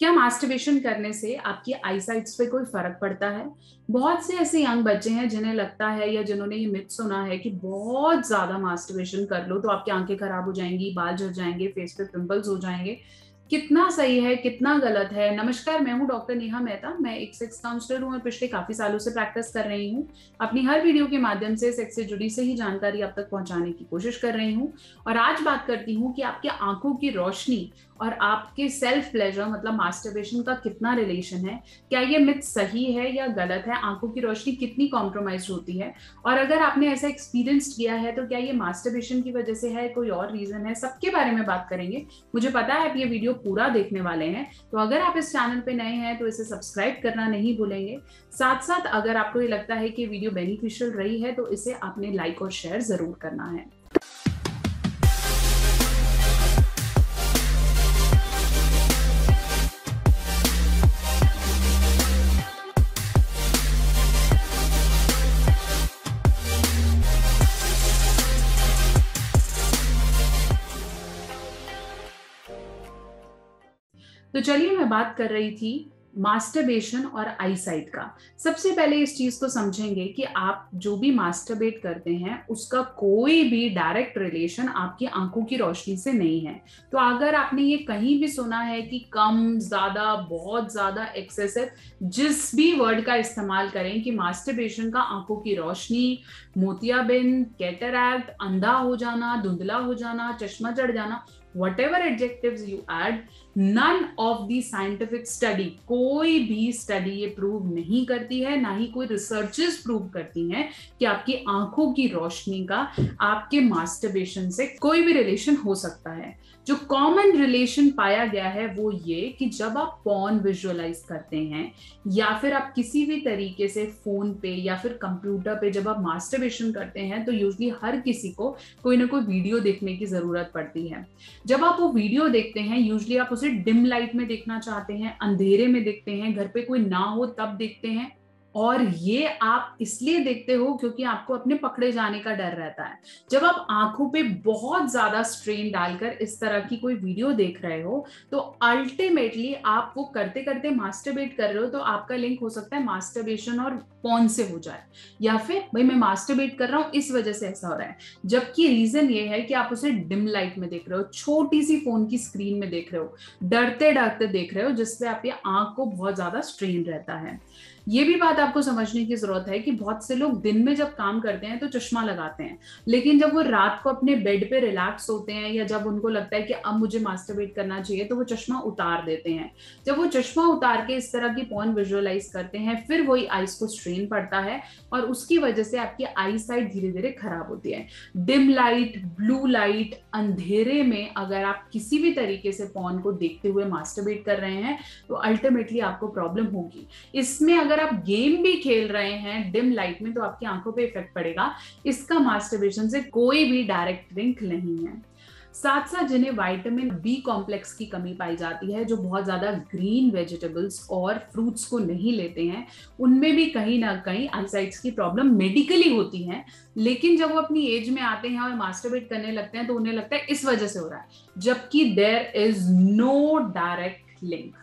क्या मास्टिवेशन करने से आपकी आईसाइट्स पे कोई फ़र्क पड़ता है? बहुत से ऐसे यंग बच्चे हैं जिन्हें लगता है या जिन्होंने ये मिथ सुना है कि बहुत ज़्यादा मास्टिवेशन कर लो तो आपकी आँखें खराब हो जाएँगी, बाल झड़ जाएँगे फेस पे पिंपल्स हो जाएँगे। कितना सही है, कितना गलत है। नमस्कार, मैं हूँ डॉक्टर नेहा मेहता। मैं एक सेक्स काउंसलर हूँ और पिछले काफ़ी सालों से प्रैक्टिस कर रही हूँ। अपनी हर वीडियो के माध्यम से सेक्स से जुड़ी सही जानकारी आप तक पहुँचाने की कोशिश कर रही हूँ। और आज बात करती हूँ कि आपके आँखों की रोशनी और आपके सेल्फ प्लेजर मतलब मास्टरबेशन का कितना रिलेशन है? क्या ये मिथ सही है या गलत है? आँखों की रोशनी कितनी कॉम्प्रोमाइज होती है? और अगर आपने ऐसा एक्सपीरियंस किया है तो क्या ये मास्टरबेशन की वजह से है? कोई और रीजन है? सबके बारे में बात करेंगे। मुझे पता है आप ये वीडियो पूरा देखने वाले हैं। तो अगर आप इस चैनल पे नए हैं तो इसे सब्सक्राइब करना नहीं भूलेंगे। साथ साथ अगर आपको ये लगता है कि वीडियो बेनिफिशियल रही है तो इसे आपने लाइक और शेयर ज़रूर करना है। तो चलिए मैं बात कर रही थी मास्टरबेशन और आईसाइट का। सबसे पहले इस चीज़ को समझेंगे कि आप जो भी मास्टरबेट करते हैं, उसका कोई भी डायरेक्ट रिलेशन आपकी आँखों की रोशनी से नहीं है। तो अगर आपने ये कहीं भी सुना है कि कम, ज़्यादा, बहुत ज़्यादा एक्सेसिव जिस भी वर्ड का इस्तेमाल करें कि मास्टरबेशन का आँखों की रोशनी, मोतियाबिंद कैटरैक्ट अंधा हो जाना, धुंधला हो जाना, चश्मा चढ़ जाना whatever adjectives you add, none of the scientific study, कोई भी स्टडी ये प्रूव नहीं करती है, ना ही कोई रिसर्चेस प्रूव करती हैं कि आपकी आँखों की रोशनी का आपके मास्टरबेशन से कोई भी रिलेशन हो सकता है। जो कॉमन रिलेशन पाया गया है वो ये कि जब आप पॉन विजुअलाइज करते हैं, या फिर आप किसी भी तरीके से फ़ोन पे या फिर कंप्यूटर पे जब आप मास्टरबेशन करते हैं तो यूजली हर किसी को कोई ना कोई वीडियो देखने की ज़रूरत पड़ती है। जब आप वो वीडियो देखते हैं यूजली आप उसे डिम लाइट में देखना चाहते हैं, अंधेरे में देखते हैं, घर पे कोई ना हो तब देखते हैं। और ये आप इसलिए देखते हो क्योंकि आपको अपने पकड़े जाने का डर रहता है। जब आप आँखों पे बहुत ज़्यादा स्ट्रेन डालकर इस तरह की कोई वीडियो देख रहे हो तो अल्टीमेटली आप वो करते करते मास्टरबेट कर रहे हो तो आपका लिंक हो सकता है मास्टरबेशन और पॉन से हो जाए। या फिर, भाई मैं मास्टरबेट कर रहा हूँ, इस वजह से ऐसा हो रहा है। जबकि रीजन ये है कि आप उसे डिम लाइट में देख रहे हो छोटी सी फ़ोन की स्क्रीन में देख रहे हो डरते डरते देख रहे हो, जिससे आपकी आँख को बहुत ज़्यादा स्ट्रेन रहता है। ये भी बात आपको समझने की ज़रूरत है कि बहुत से लोग दिन में जब काम करते हैं तो चश्मा लगाते हैं। लेकिन जब वो रात को अपने बेड पे रिलैक्स होते हैं या जब उनको लगता है कि अब मुझे मास्टरबेट करना चाहिए तो वो चश्मा उतार देते हैं। जब वो चश्मा उतार के इस तरह की पॉन विजुअलाइज करते हैं, फिर वही आइस को स्ट्रेन पड़ता है और उसकी वजह से आपकी आई साइट धीरे धीरे खराब होती है। डिम लाइट ब्लू लाइट अंधेरे में अगर आप किसी भी तरीके से पॉन को देखते हुए मास्टरबेट कर रहे हैं तो अल्टीमेटली आपको प्रॉब्लम होगी। इसमें अगर आप गेम भी खेल रहे हैं, डिम लाइट में तो आपकी आँखों पे इफ़ेक्ट पड़ेगा। इसका मास्टरबेशन से कोई भी डायरेक्ट लिंक नहीं है। साथ साथ जिन्हें विटामिन बी कॉम्प्लेक्स की कमी पाई जाती है, जो बहुत ज़्यादा ग्रीन वेजिटेबल्स और फ्रूट्स को नहीं लेते हैं, उनमें भी कहीं ना कहीं आईसाइट्स की प्रॉब्लम मेडिकली होती है। लेकिन जब वो अपनी एज में आते हैं और मास्टरबेट करने लगते हैं तो उन्हें लगता है इस वजह से हो रहा है, जबकि there is no direct link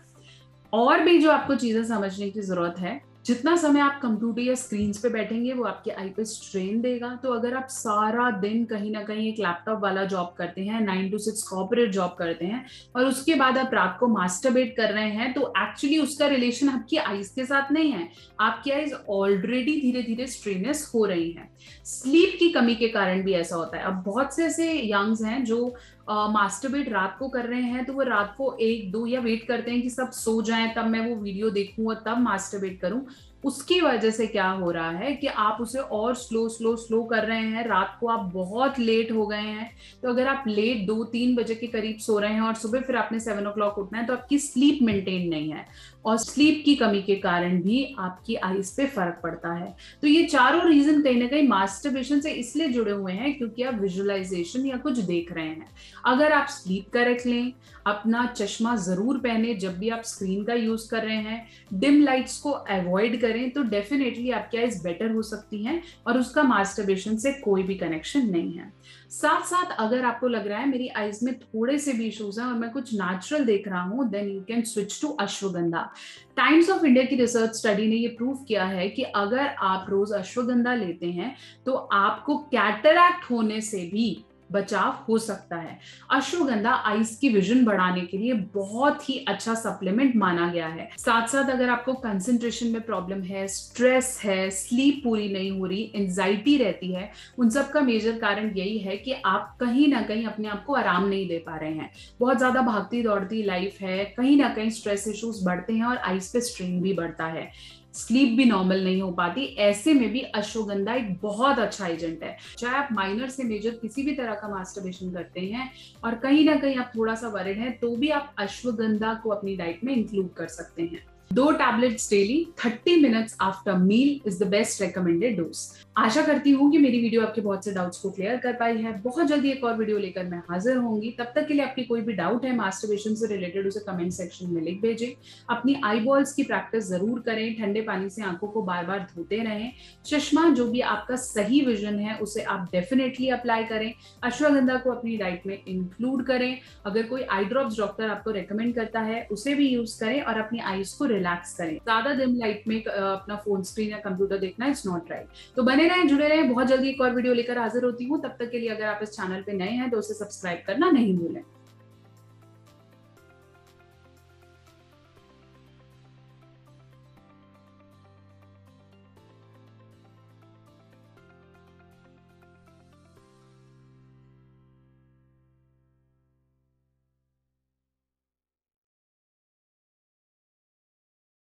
और भी जो आपको चीज़ें समझने की ज़रूरत है जितना समय आप कंप्यूटर या स्क्रीन पे बैठेंगे, वो आपके आई पे स्ट्रेन देगा। तो अगर आप सारा दिन कहीं ना कहीं एक लैपटॉप वाला जॉब करते हैं, nine to six corporate job करते हैं, और उसके बाद आप रात को मास्टरबेट कर रहे हैं तो एक्चुअली उसका रिलेशन आपकी आईज के साथ नहीं है। आपकी आईज ऑलरेडी धीरे धीरे स्ट्रेनस हो रही है। स्लीप की कमी के कारण भी ऐसा होता है। अब बहुत से ऐसे यंग्स हैं जो मास्टरबेट uh, रात को कर रहे हैं तो वो रात को एक दो या वेट करते हैं कि सब सो जाएँ तब मैं वो वीडियो देखूँ और तब मास्टरबेट करूँ। उसकी वजह से क्या हो रहा है कि आप उसे और स्लो स्लो स्लो कर रहे हैं। रात को आप बहुत लेट हो गए हैं। तो अगर आप लेट दो, तीन बजे के करीब सो रहे हैं और सुबह फिर आपने सेवन ओ उठना है तो आपकी स्लीप मेंटेन नहीं है। और स्लीप की कमी के कारण भी आपकी आइज़ पे फ़र्क पड़ता है। तो ये चारों रीजन कहीं ना कहीं मास्टरबेशन से इसलिए जुड़े हुए हैं क्योंकि आप विजुअलाइजेशन या कुछ देख रहे हैं। अगर आप स्लीप करेक्ट लें, अपना चश्मा ज़रूर पहने जब भी आप स्क्रीन का यूज़ कर रहे हैं। डिम लाइट्स को अवॉइड करें। करें तो डेफिनेटली आपकी आइज़ बेटर हो सकती हैं और उसका मास्टरबेशन से कोई भी कनेक्शन नहीं है। साथ साथ अगर आपको लग रहा है मेरी आइज़ में थोड़े से भी इश्यूज़ हैं और मैं कुछ नेचुरल देख रहा हूँ then you can switch to ashwagandha Times of India की रिसर्च स्टडी ने ये प्रूव किया है कि अगर आप रोज अश्वगंधा लेते हैं तो आपको कैटरैक्ट होने से भी बचाव हो सकता है। अश्वगंधा आइस की विजन बढ़ाने के लिए बहुत ही अच्छा सप्लीमेंट माना गया है। साथ साथ अगर आपको कंसंट्रेशन में प्रॉब्लम है स्ट्रेस है स्लीप पूरी नहीं हो रही एंजाइटी रहती है, उन सब का मेजर कारण यही है कि आप कहीं ना कहीं अपने आप को आराम नहीं दे पा रहे हैं। बहुत ज़्यादा भागती दौड़ती लाइफ है, कहीं ना कहीं स्ट्रेस इश्यूज़ बढ़ते हैं और आइस पे स्ट्रेन भी बढ़ता है। स्लीप भी नॉर्मल नहीं हो पाती। ऐसे में भी अश्वगंधा एक बहुत अच्छा एजेंट है। चाहे आप माइनर से मेजर किसी भी तरह का मास्टरबेशन करते हैं और कहीं ना कहीं आप थोड़ा सा वरिड हैं तो भी आप अश्वगंधा को अपनी डाइट में इंक्लूड कर सकते हैं। दो tablets daily 30 minutes after meal is the best recommended dose आशा करती हूँ कि मेरी वीडियो आपके बहुत से डाउट्स को क्लियर कर पाई है। बहुत जल्दी एक और वीडियो लेकर मैं हाजिर होंगी। तब तक के लिए आपकी कोई भी डाउट है मास्टरबेशन से रिलेटेड उसे कमेंट सेक्शन में लिख भेजें। अपनी आई बॉल्स की प्रैक्टिस ज़रूर करें। ठंडे पानी से आँखों को बार बार धोते रहें। चश्मा जो भी आपका सही विजन है, उसे आप डेफिनेटली अप्लाई करें। अश्वगंधा को अपनी डाइट में इंक्लूड करें। अगर कोई आई ड्रॉप्स डॉक्टर आपको रिकमेंड करता है, उसे भी यूज़ करें और अपनी आईज को रिलैक्स करें। ज़्यादा दिन लाइट में अपना फ़ोन स्क्रीन या कंप्यूटर देखना इट्स नॉट राइट तो बने रहें, जुड़े रहें, बहुत जल्दी एक और वीडियो लेकर हाजिर होती हूँ। तब तक के लिए अगर आप इस चैनल पर नए हैं तो उसे सब्सक्राइब करना नहीं भूलें।